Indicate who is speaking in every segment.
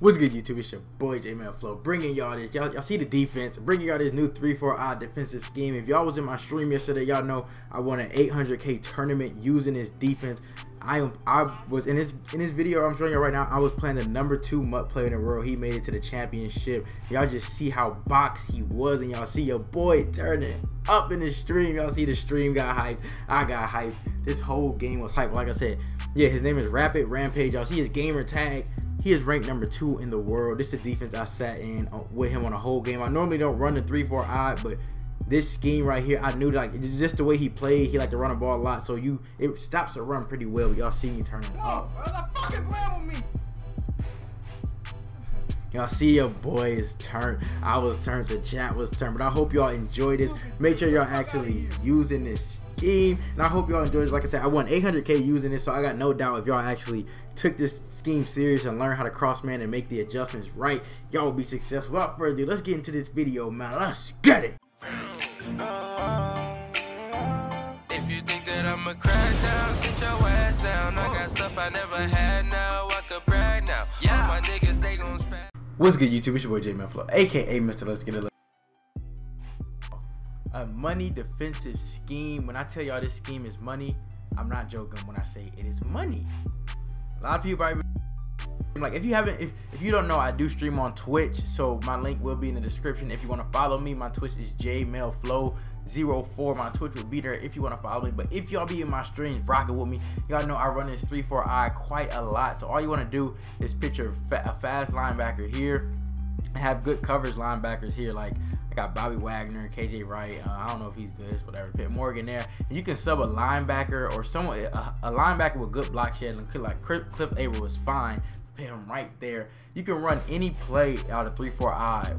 Speaker 1: What's good, YouTube? It's your boy J Man Flow, bringing y'all this. Y'all, y'all see the defense, bringing y'all this new 3-4 odd defensive scheme. If y'all was in my stream yesterday, y'all know I won an 800k tournament using this defense. I am I was in this in this video I'm showing you right now. I was playing the number two MUT player in the world. He made it to the championship. Y'all just see how box he was, and y'all see your boy turning up in the stream. Y'all see the stream got hyped. I got hyped. This whole game was hyped. Like I said, yeah, his name is Rapid Rampage. Y'all see his gamer tag. He is ranked number two in the world. This is the defense I sat in uh, with him on a whole game. I normally don't run the 3-4 odd, but this scheme right here, I knew like just the way he played, he liked to run the ball a lot. So you it stops the run pretty well. Y'all see me turning up. Y'all see your boy is turned. I was turned. The chat was turned. But I hope y'all enjoy this. Make sure y'all actually using this scheme. And I hope y'all enjoy this. Like I said, I won 800k using this. So I got no doubt if y'all actually took this scheme serious and learn how to cross man and make the adjustments right, y'all will be successful. Without further ado, let's get into this video, man. Let's get it.
Speaker 2: If you think that I'ma crack down, sit your ass down. I got stuff I never had now. I could brag now. Yeah, my niggas they gon' spaz.
Speaker 1: What's good, YouTube? It's your boy J Man Flow, aka Mr. Let's Get It. A money defensive scheme. When I tell y'all this scheme is money, I'm not joking when I say it is money. A lot of people probably like if you haven't if, if you don't know i do stream on twitch so my link will be in the description. If you want to follow me my twitch is jmellflo 04 my twitch will be there if you want to follow me. But if y'all be in my streams rocking with me y'all know i run this 3-4 i quite a lot. So all you want to do is picture a fast linebacker here. Have good coverage linebackers here. Like I got Bobby Wagner, KJ Wright. Uh, I don't know if he's good, whatever. Pitt Morgan there. And you can sub a linebacker or someone, a, a linebacker with good block shed. Like Cliff, Cliff was fine. Put him right there. You can run any play out of 3-4 I.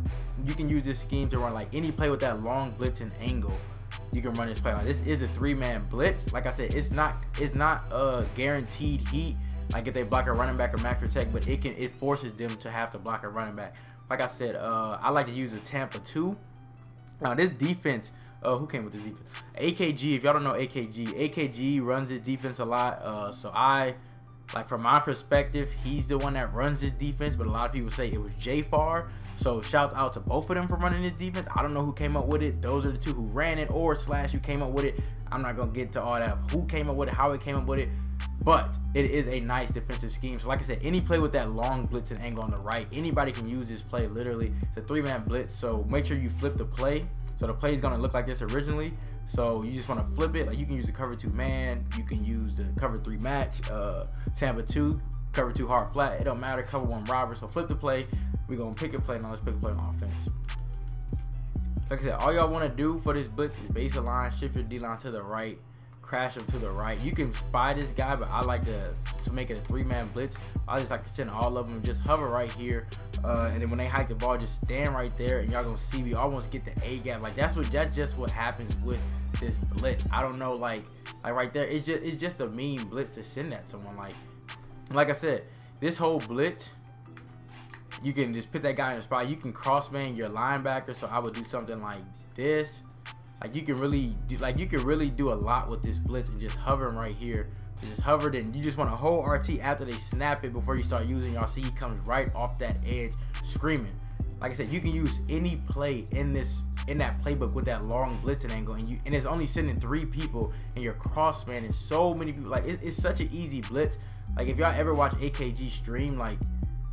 Speaker 1: You can use this scheme to run like any play with that long blitz and angle. You can run this play. Like this is a three-man blitz. Like I said, it's not it's not a guaranteed heat. Like if they block a running back or max protect, but it can it forces them to have to block a running back like I said, uh, I like to use a Tampa 2. Now, this defense, uh, who came with this defense? AKG, if y'all don't know AKG, AKG runs his defense a lot. Uh, so I, like from my perspective, he's the one that runs his defense, but a lot of people say it was Jafar. So shouts out to both of them for running this defense. I don't know who came up with it. Those are the two who ran it or slash who came up with it. I'm not gonna get to all that who came up with it, how it came up with it. But it is a nice defensive scheme. So like I said, any play with that long blitz and angle on the right, anybody can use this play literally. It's a three-man blitz. So make sure you flip the play. So the play is gonna look like this originally. So you just want to flip it. Like you can use the cover two man, you can use the cover three match, uh, Tampa two, cover two hard flat. It don't matter. Cover one robber. So flip the play. We're gonna pick a play. Now let's pick a play on offense. Like I said, all y'all want to do for this blitz is base align, shift your D line to the right, crash him to the right. You can spy this guy, but I like to to make it a three man blitz. I just like to send all of them, just hover right here, uh, and then when they hike the ball, just stand right there, and y'all gonna see me almost get the A gap. Like that's what that's just what happens with this blitz. I don't know, like like right there, it's just it's just a mean blitz to send at someone. Like like I said, this whole blitz you can just put that guy in the spot. You can cross man your linebacker. So I would do something like this. Like you can really do like you can really do a lot with this blitz and just hover him right here. So just hover it and you just want to hold RT after they snap it before you start using y'all see he comes right off that edge screaming. Like I said, you can use any play in this in that playbook with that long blitzing angle and you and it's only sending three people and your cross man is so many people like it, it's such an easy blitz. Like if y'all ever watch AKG stream, like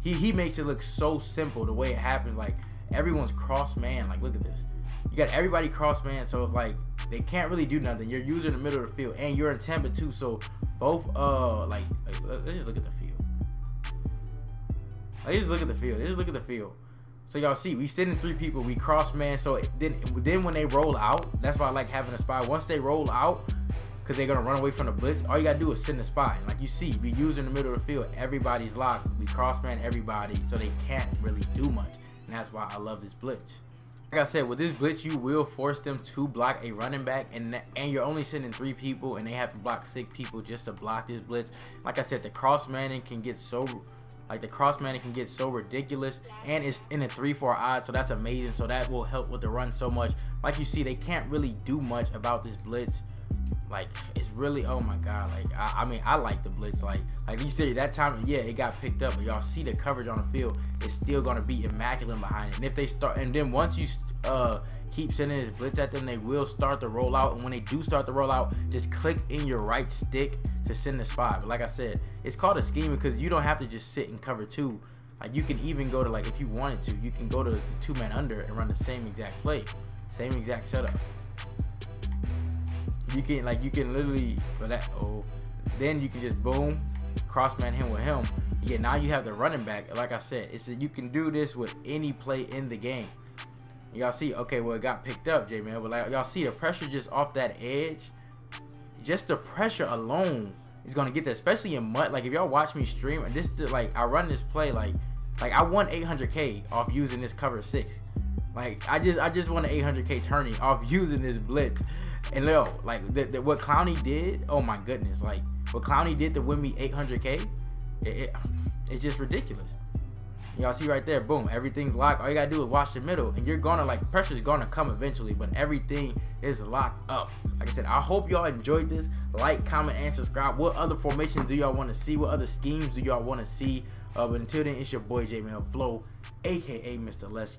Speaker 1: he he makes it look so simple the way it happens. Like everyone's cross man. Like look at this you got everybody cross man, so it's like they can't really do nothing. You're using the middle of the field, and you're in Tampa 2. So both uh like, like let's just look at the field. Let's just look at the field. Let's just look at the field. So y'all see, we sitting three people, we cross man. So then then when they roll out, that's why I like having a spy. Once they roll out, because they're gonna run away from the blitz, all you gotta do is sit in the spot. like you see, we use in the middle of the field, everybody's locked. We cross man everybody, so they can't really do much. And that's why I love this blitz like I said, with this blitz, you will force them to block a running back, and and you're only sending three people, and they have to block six people just to block this blitz. Like I said, the cross manning can get so, like the cross manning can get so ridiculous, and it's in a three-four odd, so that's amazing. So that will help with the run so much. Like you see, they can't really do much about this blitz. Like it's really oh my god like I, I, mean I like the blitz like like you said that time yeah it got picked up but y'all see the coverage on the field it's still gonna be immaculate behind it. And if they start and then once you uh keep sending this blitz at them they will start the rollout and when they do start the rollout just click in your right stick to send the spot. But like I said it's called a scheme because you don't have to just sit and cover two. Like you can even go to like if you wanted to you can go to two man under and run the same exact play same exact setup you can like you can literally that oh then you can just boom cross man him with him. Yeah now you have the running back. Like i said it's a, you can do this with any play in the game. Y'all see okay well it got picked up j man but like y'all see the pressure just off that edge? Just the pressure alone is gonna get that especially in MUT. Like if y'all watch me stream this is like i run this play like like i won 800k off using this cover six. Like I just I just won an 800k tourney off using this blitz. And yo, like the, the, what Clowney did, oh my goodness, like what Clowney did to win me 800k, it, it, it's just ridiculous. Y'all see right there, boom, everything's locked. All you gotta do is watch the middle, and you're gonna like pressure's gonna come eventually, but everything is locked up. Like I said, I hope y'all enjoyed this. Like, comment, and subscribe. What other formations do y'all want to see? What other schemes do y'all want to see? Uh, but until then, it's your boy J Man Flow, aka Mr. Les.